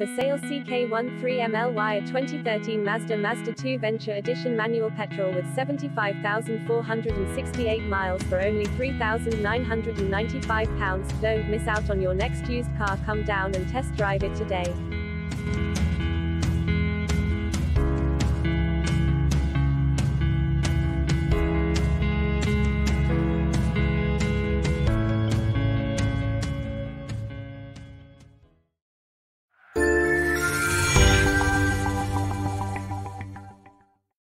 For sale CK13MLY a 2013 Mazda Mazda 2 Venture Edition manual petrol with 75,468 miles for only £3,995. Don't miss out on your next used car. Come down and test drive it today.